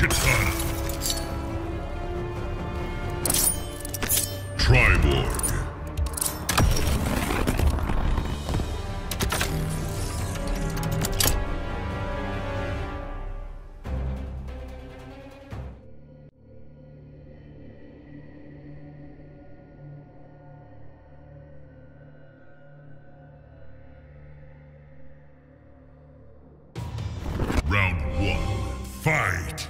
Katana. Triborg. Round one. Fight!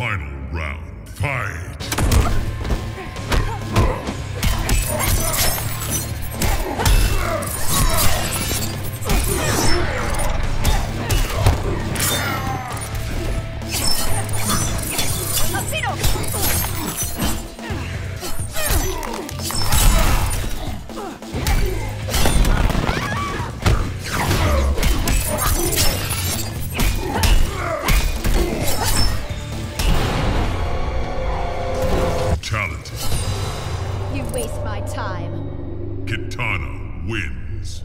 Final round. Fight! Waste my time. Kitana wins.